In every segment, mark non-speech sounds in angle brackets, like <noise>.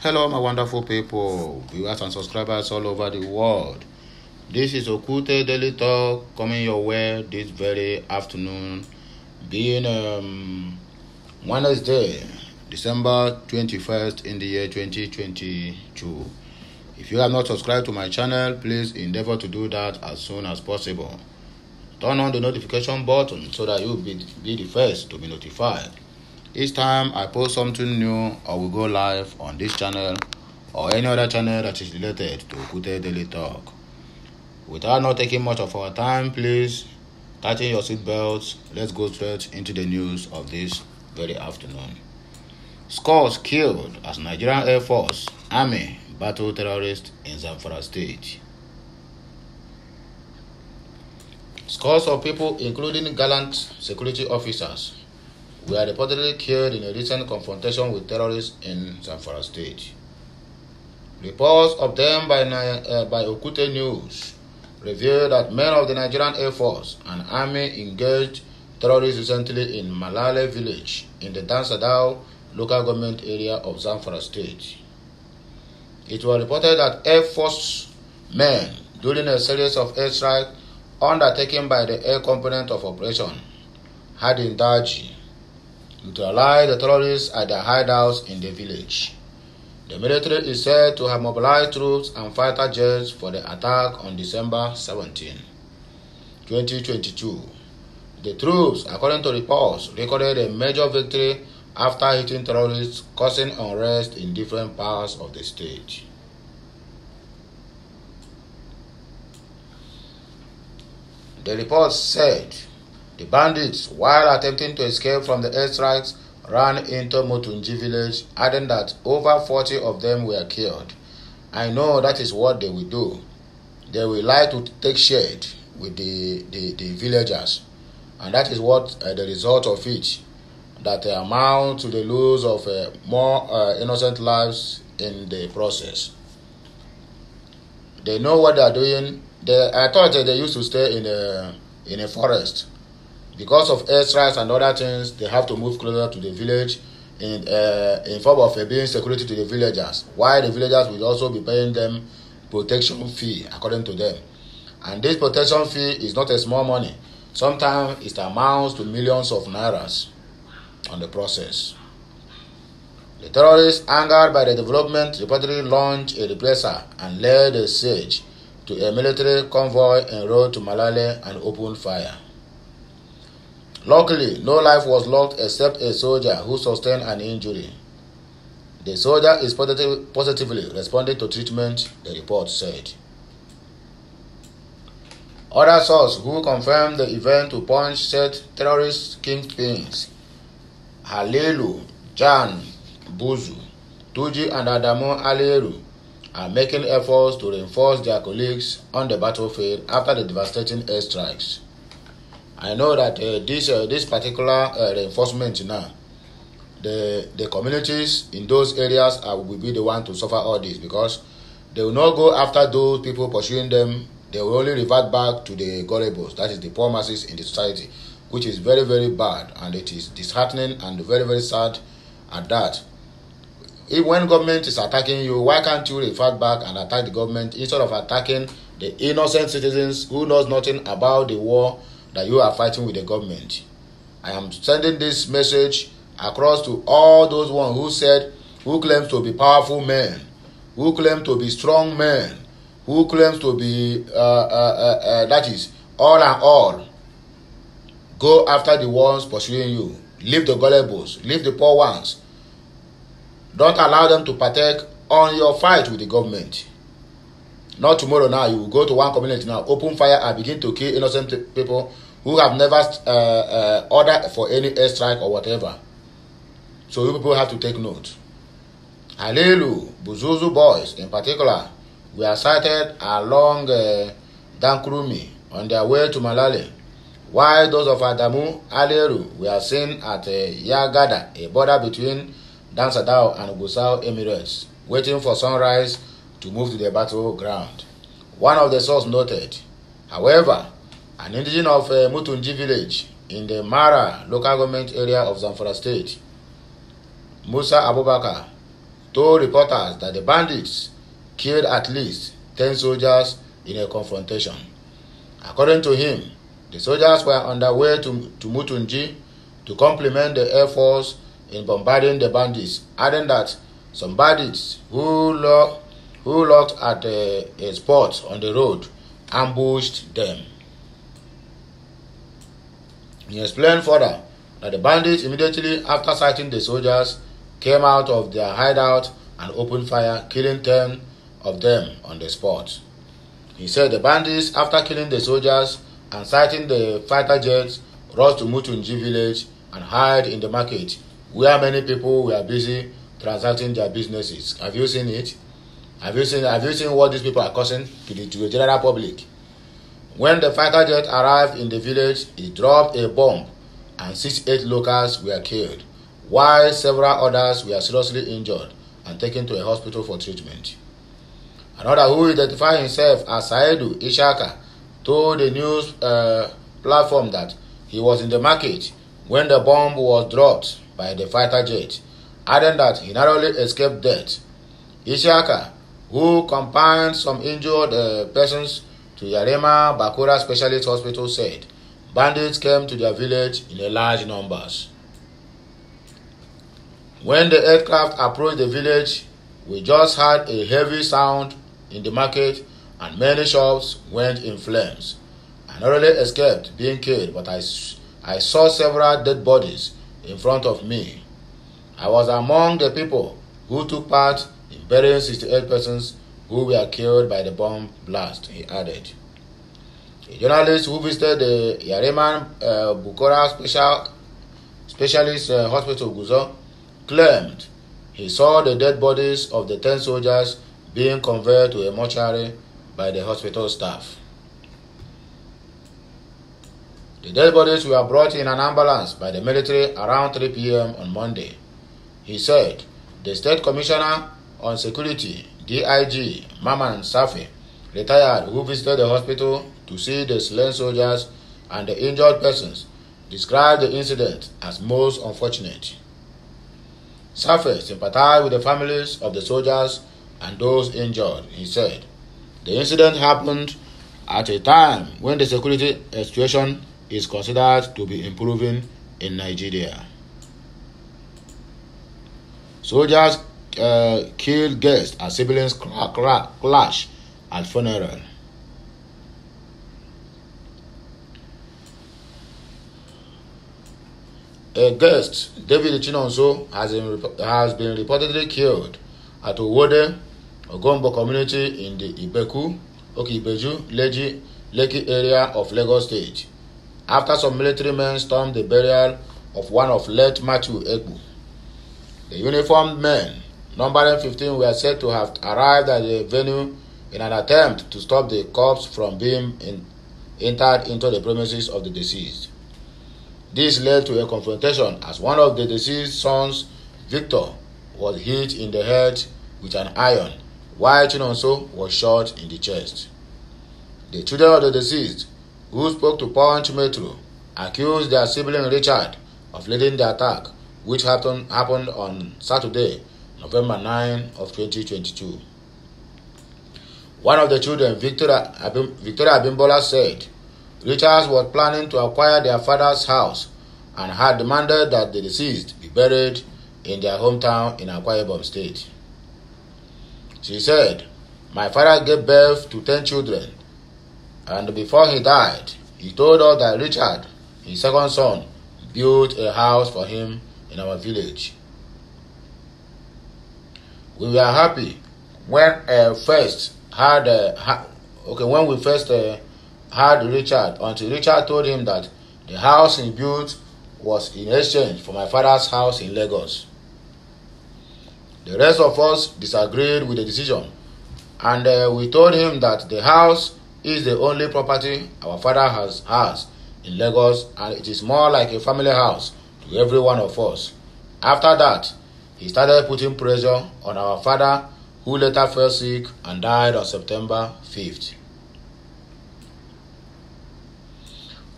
Hello, my wonderful people, viewers and subscribers all over the world. This is Okute Daily Talk coming your way this very afternoon, being um, Wednesday, December 21st in the year 2022. If you have not subscribed to my channel, please endeavor to do that as soon as possible. Turn on the notification button so that you'll be, be the first to be notified. Each time I post something new or we go live on this channel or any other channel that is related to Okwute Daily Talk. Without not taking much of our time, please tighten your seatbelts. Let's go straight into the news of this very afternoon. Scores killed as Nigerian Air Force, Army battle terrorists in Zamfara State. Scores of people, including gallant security officers, were reportedly killed in a recent confrontation with terrorists in Zamfara State. Reports obtained by, uh, by Okwute News revealed that men of the Nigerian Air Force and Army engaged terrorists recently in Malale village in the Dansadau local government area of Zamfara State. It was reported that Air Force men, during a series of airstrikes undertaken by the air component of operation, Hadarin Daji, neutralized the terrorists at their hideouts in the village. The military is said to have mobilized troops and fighter jets for the attack on December 17, 2022. The troops, according to reports, recorded a major victory after hitting terrorists, causing unrest in different parts of the state. The report said the bandits, while attempting to escape from the airstrikes, ran into Mutunji village, adding that over 40 of them were killed. I know that is what they will do. They will like to take shade with the, the, the villagers, and that is what uh, the result of it that uh, amount to the loss of uh, more uh, innocent lives in the process. They know what they are doing. They, I thought they used to stay in a in a forest. Because of airstrikes and other things, they have to move closer to the village in uh, in form of being security to the villagers. While the villagers will also be paying them protection fee according to them. And this protection fee is not a small money. Sometimes it amounts to millions of nairas on the process. The terrorists, angered by the development, reportedly launched a reprisal and led a siege to a military convoy en route to Malale and opened fire. Luckily, no life was lost except a soldier who sustained an injury. The soldier is positive, positively responding to treatment, the report said. Other sources who confirmed the event to Punch said terrorist kingpins Halilu, Jan, Buzu, Tuji, and Adamu Alieru are making efforts to reinforce their colleagues on the battlefield after the devastating airstrikes. I know that uh, this uh, this particular uh, reinforcement now, the the communities in those areas are, will be the one to suffer all this because they will not go after those people pursuing them. They will only revert back to the gullibles, that is the poor masses in the society, which is very very bad and it is disheartening and very very sad at that. If when government is attacking you, why can't you revert back and attack the government instead of attacking the innocent citizens who knows nothing about the war that you are fighting with the government? I am sending this message across to all those one who said, who claims to be powerful men, who claim to be strong men, who claims to be uh, uh, uh, uh, that is all and all. Go after the ones pursuing you. Leave the gullibles. Leave the poor ones Don't allow them to partake on your fight with the government. Not tomorrow now, you will go to one community now, open fire and begin to kill innocent people who have never uh, uh, ordered for any airstrike or whatever. So you people have to take note. Halilu, Buzuzu boys in particular, were sighted along uh, Dankurumi on their way to Malale, while those of Adamu Aleru were seen at uh, Yagada, a border between Dansadao and Gusau Emirates, waiting for sunrise to move to the battleground. One of the sources noted, however, an indigenous of uh, Mutunji village in the Mara local government area of Zamfara state, Musa Abubakar, told reporters that the bandits killed at least 10 soldiers in a confrontation. According to him, the soldiers were on their way to, to Mutunji to complement the Air Force in bombarding the bandits, adding that some bandits who, lo- who looked at a, spot on the road ambushed them. He explained further that the bandits immediately after sighting the soldiers came out of their hideout and opened fire, killing 10 of them on the spot. He said the bandits, after killing the soldiers and sighting the fighter jets, rushed to Mutunji village and hide in the market where many people were busy transacting their businesses. Have you seen it? Have you seen have you seen what these people are causing to the to the general public? When the fighter jet arrived in the village, it dropped a bomb and six eight locals were killed, while several others were seriously injured and taken to a hospital for treatment. Another who identified himself as Saidu Ishaka told the news uh, platform that he was in the market when the bomb was dropped by the fighter jet, adding that he narrowly escaped death. Ishaka, who accompanied some injured uh, persons to Yariman Bakura Specialist Hospital, said bandits came to their village in a large numbers. When the aircraft approached the village, we just heard a heavy sound in the market and many shops went in flames. I narrowly escaped being killed, but I, I saw several dead bodies in front of me. I was among the people who took part burying 68 persons who were killed by the bomb blast, he added. A journalist who visited the Yariman uh, Bakura Special Specialist uh, Hospital Gusau claimed he saw the dead bodies of the 10 soldiers being conveyed to a mortuary by the hospital staff. The dead bodies were brought in an ambulance by the military around 3 p.m. on Monday. He said the State Commissioner on Security, DIG Mamman Tsafe, retired, who visited the hospital to see the slain soldiers and the injured persons, described the incident as most unfortunate. Safi sympathized with the families of the soldiers and those injured, he said. The incident happened at a time when the security situation is considered to be improving in Nigeria. Soldiers uh, killed guests as siblings clash at funeral. A guest, David Chinonso, has been, has been reportedly killed at Owode, Ogombo community in the Ibeku, Okibeju, Leji, Lekki area of Lagos State after some military men stormed the burial of one of late Matthew Egbu. The uniformed men, numbering 15, were said to have arrived at the venue in an attempt to stop the corpse from being in, entered into the premises of the deceased. This led to a confrontation as one of the deceased sons, Victor, was hit in the head with an iron, while Chinonso was shot in the chest. The children of the deceased who spoke to Punch Metro, accused their sibling Richard of leading the attack, which happened, happened on Saturday, November 9 of 2022. One of the children, Victoria, Abim, Victoria Abimbola, said Richard was planning to acquire their father's house and had demanded that the deceased be buried in their hometown in Akwa Ibom State. She said, My father gave birth to 10 children and before he died, he told us that Richard, his second son, built a house for him in our village. We were happy when uh, first had uh, ha- okay when we first uh, had Richard until Richard told him that the house he built was in exchange for my father's house in Lagos. The rest of us disagreed with the decision, and uh, we told him that the house is the only property our father has has in Lagos and it is more like a family house to every one of us. After that, he started putting pressure on our father who later fell sick and died on September 5th.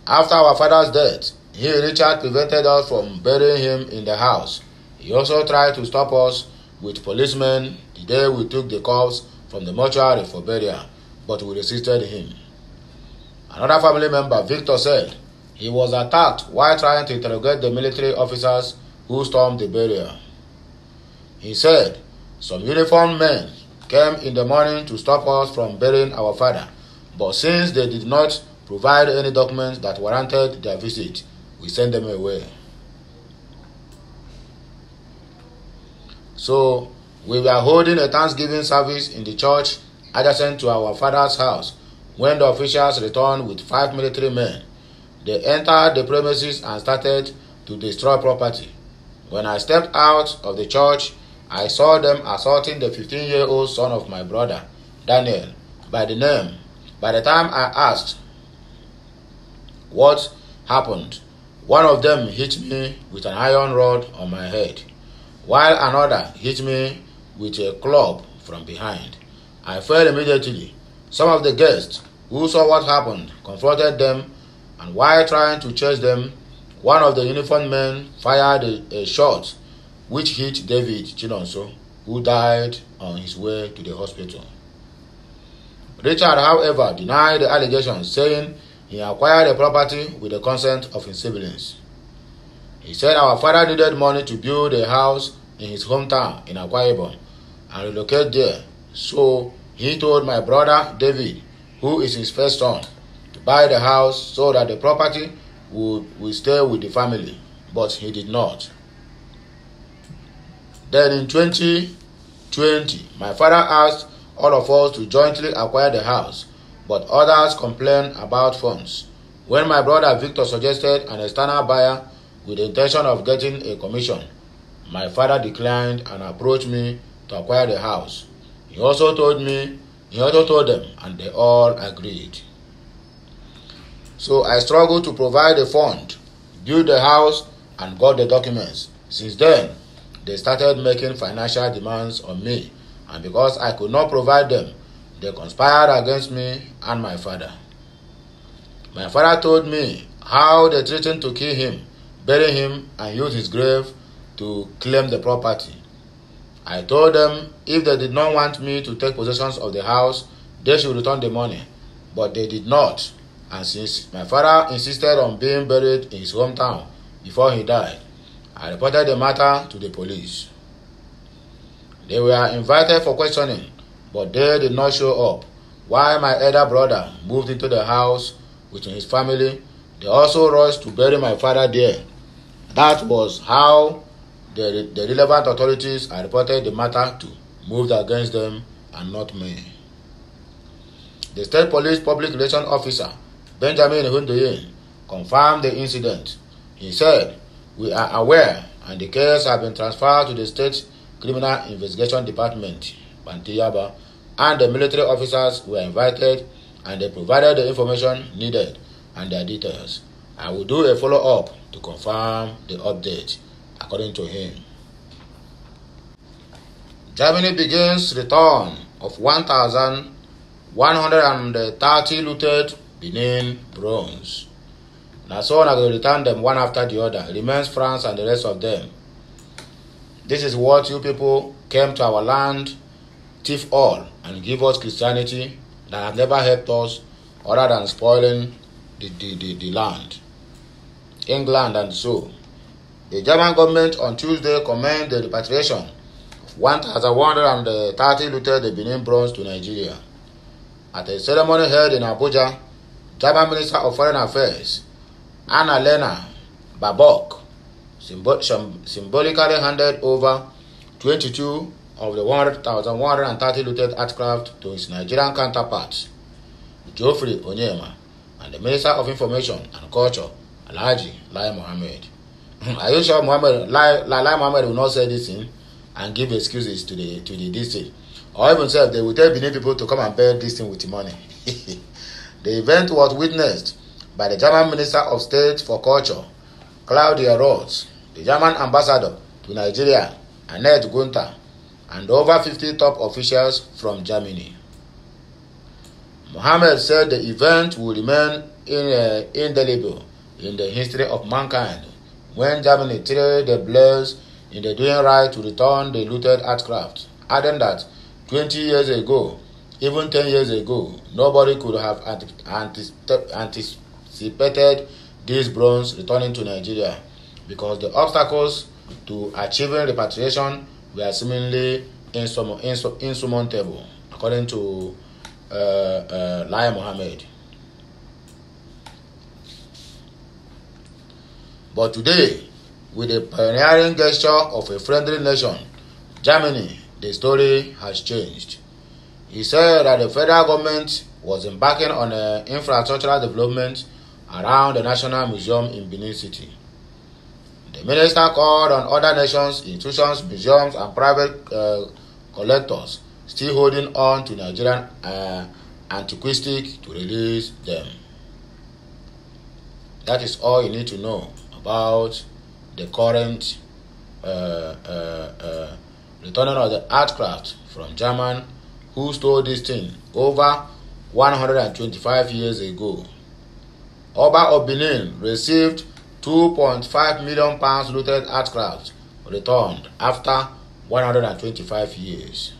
After our father's death, he and Richard prevented us from burying him in the house. He also tried to stop us with policemen the day we took the corpse from the mortuary for burial, but we resisted him. Another family member, Victor, said he was attacked while trying to interrogate the military officers who stormed the burial. He said some uniformed men came in the morning to stop us from burying our father, but since they did not provide any documents that warranted their visit, we sent them away. So, we were holding a Thanksgiving service in the church adjacent to our father's house when the officials returned with five military men. They entered the premises and started to destroy property. When I stepped out of the church, I saw them assaulting the 15 year old son of my brother, Daniel, by the name. By the time I asked what happened, one of them hit me with an iron rod on my head, while another hit me with a club from behind. I fell immediately. Some of the guests who saw what happened confronted them, and while trying to chase them, one of the uniformed men fired a, a shot which hit David Chinonso, who died on his way to the hospital. Richard, however, denied the allegations, saying he acquired the property with the consent of his siblings. He said our father needed money to build a house in his hometown in Akwa Ibom and relocate there, so he told my brother David, who is his first son, to buy the house so that the property would, would stay with the family, but he did not. Then in 2020, my father asked all of us to jointly acquire the house, but others complained about funds. When my brother Victor suggested an external buyer with the intention of getting a commission, my father declined and approached me to acquire the house. He also told me, he also told them, and they all agreed. So I struggled to provide a fund, build the house, and got the documents. Since then, they started making financial demands on me, and because I could not provide them, they conspired against me and my father. My father told me how they threatened to kill him, bury him, and use his grave to claim the property. I told them if they did not want me to take possession of the house, they should return the money, but they did not. And since my father insisted on being buried in his hometown before he died, I reported the matter to the police. They were invited for questioning, but they did not show up. While my elder brother moved into the house with his family, they also rushed to bury my father there. That was how the, the relevant authorities I reported the matter to moved against them and not me. The state police public relations officer, Benjamin Hundoyin, confirmed the incident. He said we are aware and the case has been transferred to the State Criminal Investigation Department, Panti Yaba, and the military officers were invited and they provided the information needed and their details. I will do a follow up to confirm the update, according to him. Germany begins return of 1,130 looted Benin bronze. Will return them one after the other. Remains France and the rest of them. This is what you people came to our land, thief all, and give us Christianity that have never helped us other than spoiling the, the, the, the land. England and so. The German government on Tuesday commended the repatriation of 1,130 looted Benin bronze to Nigeria. At a ceremony held in Abuja, German Minister of Foreign Affairs Annalena Baerbock symbolically handed over 22 of the 1,130 looted aircraft to his Nigerian counterpart, Geoffrey Onyeama, and the Minister of Information and Culture, Alhaji Lai Mohammed. Hmm, are you sure Mohammed, Lai, Lai Mohammed will not say this thing and give excuses to the to the district? Or even say they will tell Benin people to come and pay this thing with the money. <laughs> the event was witnessed by the German Minister of State for Culture, Claudia Roth, the German ambassador to Nigeria, Annette Gunther, and over 50 top officials from Germany. Mohammed said the event will remain in, uh, indelible in the history of mankind when Germany traded the blows in the doing right to return the looted aircraft, adding that 20 years ago, even 10 years ago, nobody could have anticipated these bronze returning to Nigeria because the obstacles to achieving repatriation were seemingly insurmountable, according to uh, uh, Lai Mohammed. But today, with the pioneering gesture of a friendly nation, Germany, the story has changed. He said that the federal government was embarking on infrastructural development around the National Museum in Benin City. The minister called on other nations, institutions, museums, and private uh, collectors still holding on to Nigerian uh, antiquity to release them. That is all you need to know about the current uh, uh, uh, returning of the aircraft from German who stole this thing over 125 years ago. Oba of Benin received 2.5 million pounds looted aircraft returned after 125 years.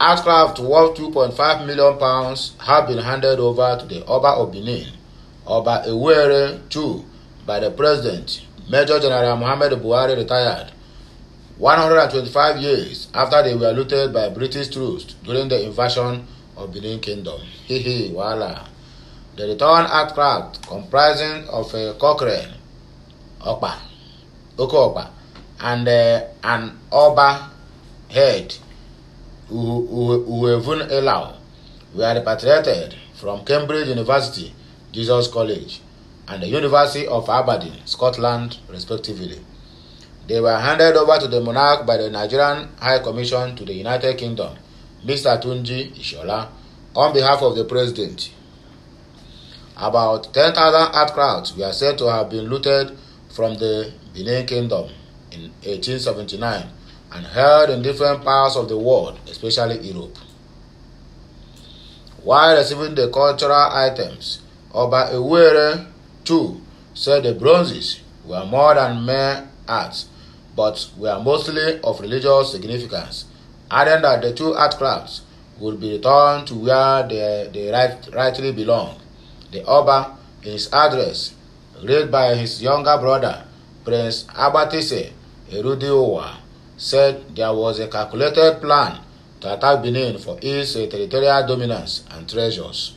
Aircraft worth 2.5 million pounds have been handed over to the Oba of Benin, Oba Ewere II, by the President, Major General Muhammad Buhari retired 125 years after they were looted by British troops during the invasion of Benin Kingdom. Hehe, voila. The return aircraft comprising of a Cochrane, Okpa, Oko Okpa, and uh, an Oba head, Uwevun Elau, were repatriated from Cambridge University, Jesus College, and the University of Aberdeen, Scotland, respectively. They were handed over to the monarch by the Nigerian High Commission to the United Kingdom, Mr. Tunji Ishola, on behalf of the president. About 10,000 aircraft were said to have been looted from the Benin Kingdom in 1879 and held in different parts of the world, especially Europe. While receiving the cultural items, Oba Ewuare too said the bronzes were more than mere arts, but were mostly of religious significance, adding that the two aircrafts would be returned to where they, they right, rightly belong the Oba, in his address, read by his younger brother, Prince Aghatise Erediauwa, said there was a calculated plan to attack Benin for its territorial dominance and treasures.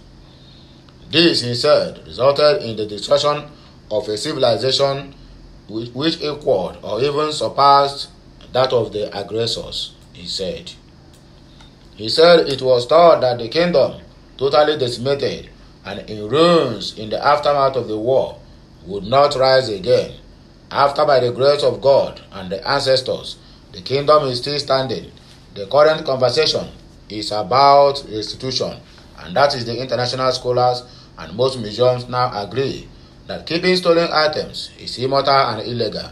This, he said, resulted in the destruction of a civilization which equaled or even surpassed that of the aggressors, he said. He said it was thought that the kingdom, totally decimated, and in ruins in the aftermath of the war would not rise again. After, by the grace of God and the ancestors, the kingdom is still standing. The current conversation is about restitution, and that is the international scholars and most museums now agree that keeping stolen items is immoral and illegal.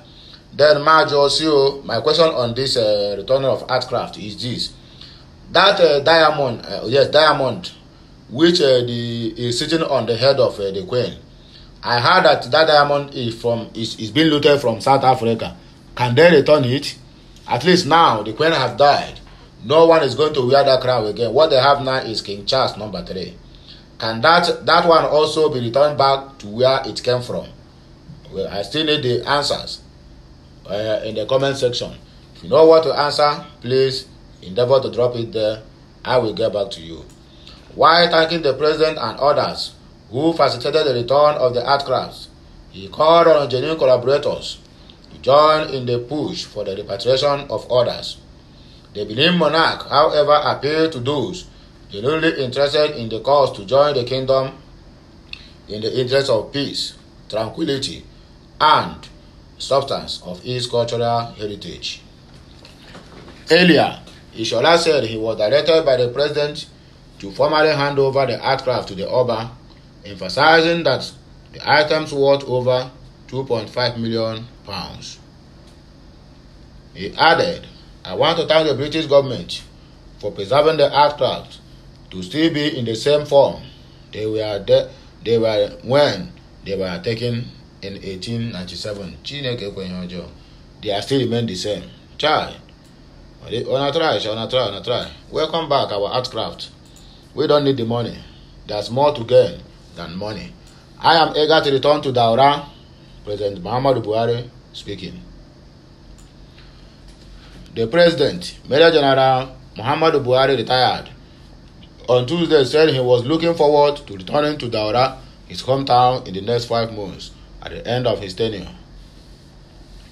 Then, Major CEO, my question on this uh, return of aircraft is this: that uh, diamond, uh, yes, diamond which uh, the is sitting on the head of uh, the queen. I heard that that diamond is from is, is being looted from South Africa. Can they return it? At least now the queen has died. No one is going to wear that crown again. What they have now is King Charles number three. Can that that one also be returned back to where it came from? Well, I still need the answers uh, in the comment section. If you know what to answer, please endeavor to drop it there. I will get back to you. While thanking the president and others who facilitated the return of the aircraft, he called on genuine collaborators to join in the push for the repatriation of others. The Benin monarch, however, appealed to those genuinely interested in the cause to join the kingdom in the interest of peace, tranquility, and substance of its cultural heritage. Earlier, Ishola said he was directed by the president to formally hand over the aircraft to the Oba, emphasizing that the items worth over 2.5 million pounds. He added, I want to thank the British government for preserving the aircraft to still be in the same form they were they were when they were taken in 1897 chineke ekweghị ọjọọ. They are still remain the same. Chai una try una try una try. Welcome back our art we don't need the money. There's more to gain than money. I am eager to return to daura. President muhammadu buhari speaking. The president major general muhammadu buhari retired. On tuesday said he was looking forward to returning to daura his hometown in the next five months at the end of his tenure.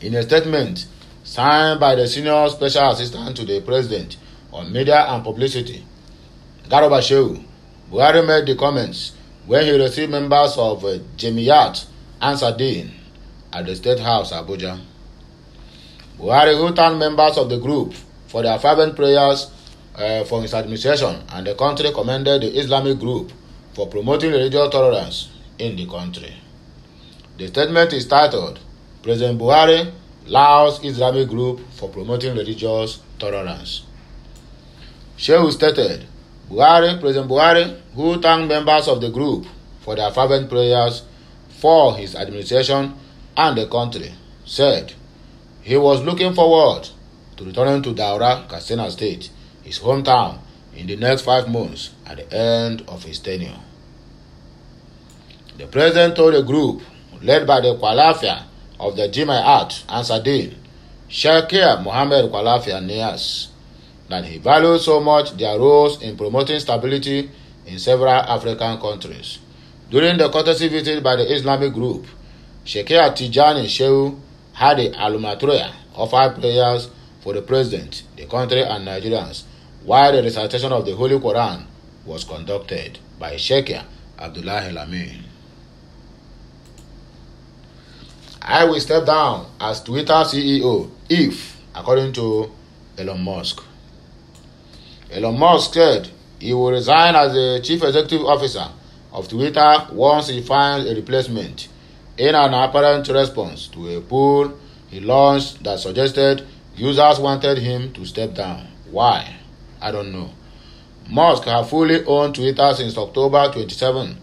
In a statement signed by the senior special assistant to the president on media and publicity garoba shehu buhari made the comments when he received members of uh, jemiyat ansardin at the state house abuja. Buhari who thanked members of the group for their fervent prayers uh, for his administration and the country commended the islamic group for promoting religious tolerance in the country the statement is titled President Buhari Laos Islamic Group for Promoting Religious Tolerance. Shehu stated, Buhari, President Buhari, who thanked members of the group for their fervent prayers for his administration and the country, said he was looking forward to returning to Daura, Katsina State, his hometown, in the next five months at the end of his tenure. The president told the group led by the Kwalafia of the Jimaiat Ansardin, Sheikh Mohammed Kwalafia Nias, that he valued so much their roles in promoting stability in several African countries. During the courtesy visit by the Islamic group, Sheikh Tijani Shehu had a alumatria offered prayers for the president, the country, and Nigerians, while the recitation of the Holy Quran was conducted by Sheikh Abdullah Lamin. I will step down as Twitter CEO if, according to Elon Musk. Elon Musk said he will resign as the chief executive officer of Twitter once he finds a replacement in an apparent response to a poll he launched that suggested users wanted him to step down. Why? I don't know. Musk has fully owned Twitter since October 27 and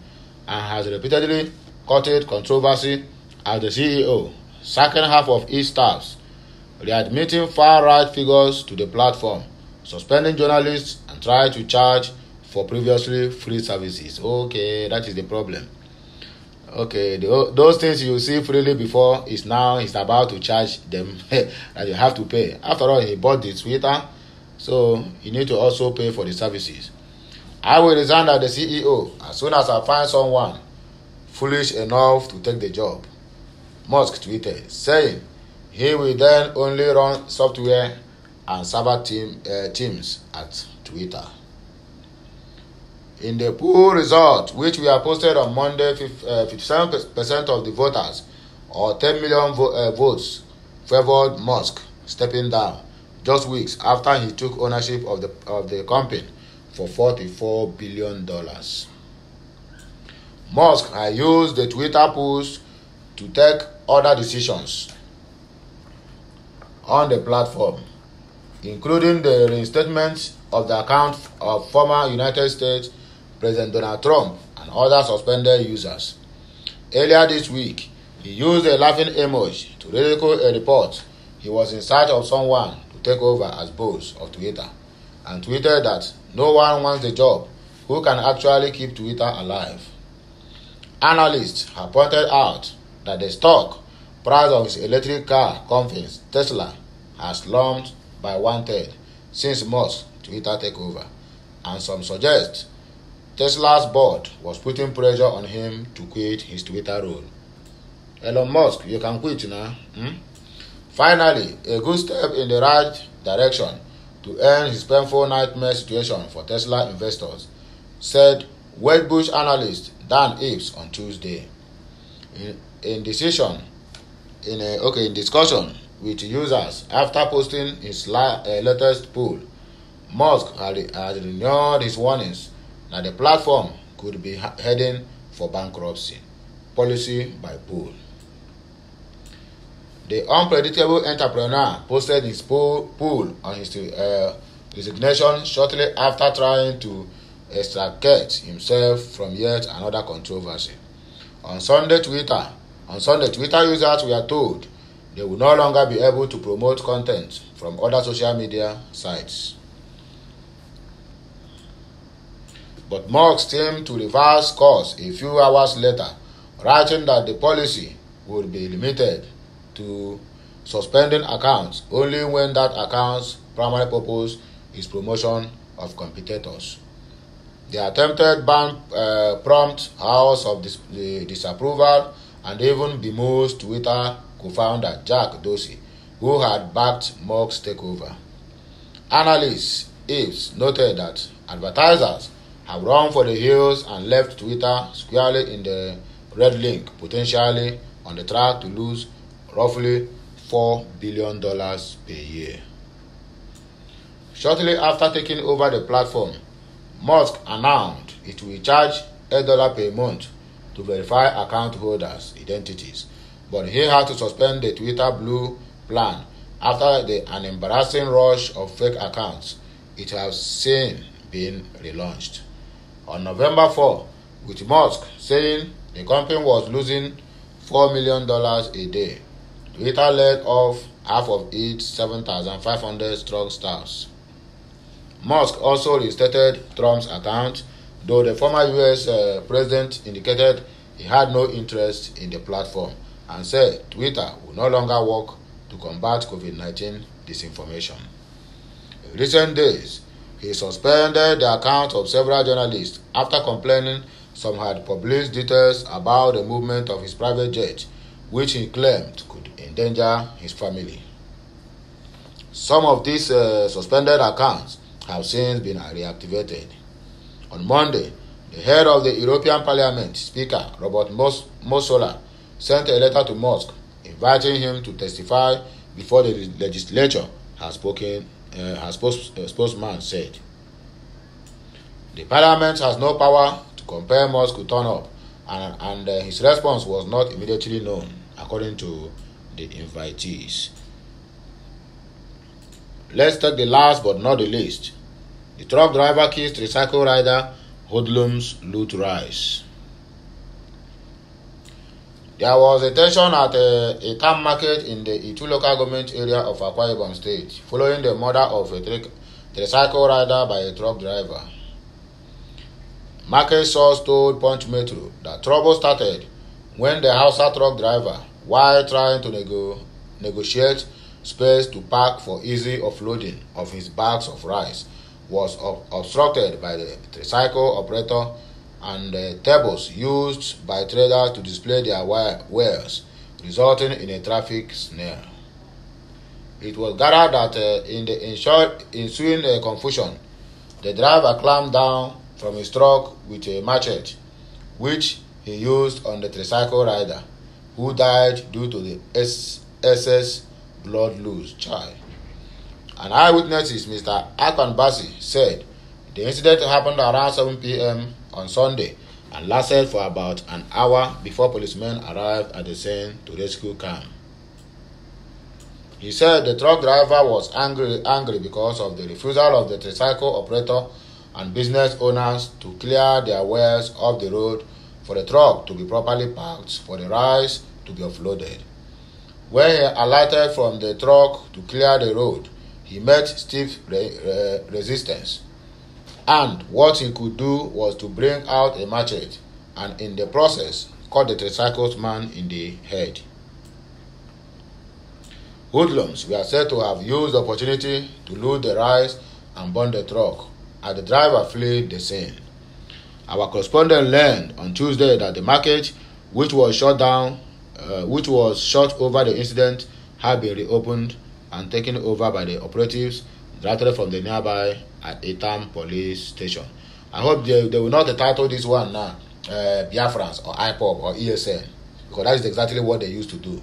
has repeatedly courted controversy as the CEO, sacking half of its staffs, readmitting far-right figures to the platform, suspending journalists, and trying to charge for previously free services. Okay, that is the problem. Okay, the, those things you see freely before is now he's about to charge them <laughs> that you have to pay. After all, he bought the Twitter, so you need to also pay for the services. I will resign as the CEO as soon as I find someone foolish enough to take the job. Musk tweeted, saying he will then only run software and server team, uh, teams at Twitter. In the poll result, which we have posted on Monday, 57% uh, of the voters, or 10 million vo- uh, votes, favored Musk stepping down just weeks after he took ownership of the, of the company for $44 billion. Musk had used the Twitter post to take other decisions on the platform, including the reinstatement of the account of former United States President Donald Trump and other suspended users. Earlier this week, he used a laughing emoji to ridicule a report he was in search of someone to take over as boss of Twitter and tweeted that no one wants the job who can actually keep Twitter alive. Analysts have pointed out that the stock price of his electric car company Tesla has slumped by one third since Musk's Twitter takeover, and some suggest Tesla's board was putting pressure on him to quit his Twitter role. Elon Musk, you can quit now. Hmm? Finally, a good step in the right direction to end his painful nightmare situation for Tesla investors, said Wedbush analyst Dan Ives on Tuesday. In decision in a, okay in discussion with users after posting his la- uh, latest poll musk had, had renewed his warnings that the platform could be ha- heading for bankruptcy policy by poll. The unpredictable entrepreneur posted his poll, poll on his uh, resignation shortly after trying to extricate himself from yet another controversy. On sunday twitter On Sunday, Twitter users were told they will no longer be able to promote content from other social media sites. But Musk seemed to reverse course a few hours later, writing that the policy would be limited to suspending accounts only when that account's primary purpose is promotion of competitors. The attempted ban uh, prompt House of dis- disapproval and even bemoans Twitter co-founder Jack Dorsey, who had backed Musk's takeover. Analysts Ives noted that advertisers have run for the hills and left Twitter squarely in the red link, potentially on the track to lose roughly $4 billion per year. Shortly after taking over the platform, Musk announced it will charge $8 per month to verify account holders' identities, but he had to suspend the Twitter Blue plan after the, an embarrassing rush of fake accounts it has since been relaunched. On November 4, with Musk saying the company was losing $4 million a day, Twitter let off half of its 7,500 strong staffs. Musk also restated Trump's account, though the former US uh, president indicated he had no interest in the platform and said Twitter will no longer work to combat COVID 19 disinformation. In recent days, he suspended the accounts of several journalists after complaining some had published details about the movement of his private jet, which he claimed could endanger his family. Some of these uh, suspended accounts have since been reactivated. On Monday, the head of the European Parliament, Speaker Robert Metsola, sent a letter to Musk inviting him to testify before the legislature, has spoken, uh, has post, uh, spokesman said. The parliament has no power to compel Musk to turn up, and, and uh, his response was not immediately known, according to the invitees. Let's take the last but not the least. The truck driver kissed recycle rider hoodlums loot rice. There was a tension at uh, a, a camp market in the Itu local government area of Akwa Ibom State following the murder of a tricycle rider by a truck driver. Market source told Punch Metro that trouble started when the Hausa truck driver, while trying to nego- negotiate space to park for easy offloading of his bags of rice, was obstructed by the tricycle operator and the tables used by traders to display their wares, resulting in a traffic snare. It was gathered that uh, in the ensuing uh, confusion, the driver climbed down from his truck with a machete, which he used on the tricycle rider, who died due to the excess blood loss. Child. An eyewitness, Mr. Akpan Basi, said the incident happened around 7 p.m. on Sunday and lasted for about an hour before policemen arrived at the scene to rescue Cam. He said the truck driver was angry, angry because of the refusal of the tricycle operator and business owners to clear their wares off the road for the truck to be properly parked for the rice to be offloaded. When he alighted from the truck to clear the road, he met stiff re- re- resistance. And what he could do was to bring out a machete and, in the process, cut the tricycle's man in the head. Hoodlums were said to have used the opportunity to loot the rice and burn the truck, as the driver fled the scene. Our correspondent learned on Tuesday that the market, which was shut down, uh, which was shut over the incident, had been reopened and taken over by the operatives directly from the nearby Etam police station. I hope they, they will not title this one now uh, Biafrans or IPOB or ESN because that is exactly what they used to do.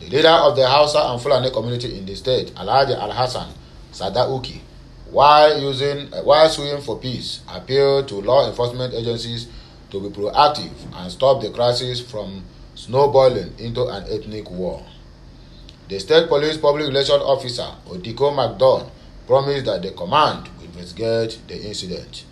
The leader of the Hausa and Fulani community in the state, Alhaji Al Hassan Sadauki, while using uh, while suing for peace, appealed to law enforcement agencies to be proactive and stop the crisis from snowballing into an ethnic war. The State Police Public Relations Officer, Odiko McDonald, promised that the command will investigate the incident.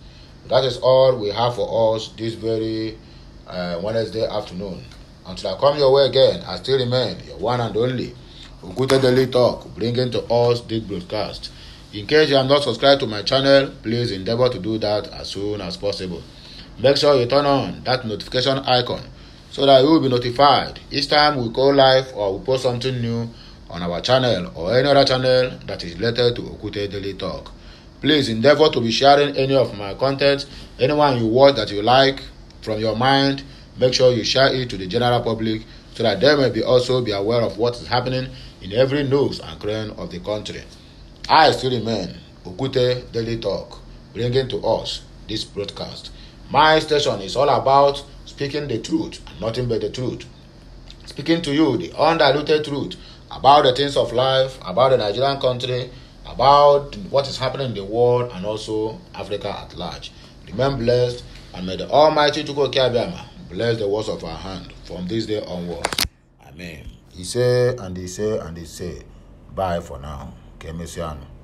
That is all we have for us this very uh, Wednesday afternoon. Until I come your way again, I still remain your one and only Okute Daily Talk, bringing to us this broadcast. In case you are not subscribed to my channel, please endeavor to do that as soon as possible. Make sure you turn on that notification icon so that you will be notified each time we go live or we post something new on our channel or any other channel that is related to Okute Daily Talk. Please endeavor to be sharing any of my content. Anyone you watch that you like from your mind, make sure you share it to the general public so that they may be also be aware of what is happening in every nooks and cranny of the country. I still remain Okute Daily Talk, bringing to us this broadcast. My station is all about speaking the truth and nothing but the truth. Speaking to you the undiluted truth about the things of life, about the Nigerian country, about what is happening in the world and also Africa at large. Remain blessed and may the Almighty Chukwuka Abiyama bless the words of our hand from this day onwards. Amen. He say and he say and he say, bye for now. Kemesiano.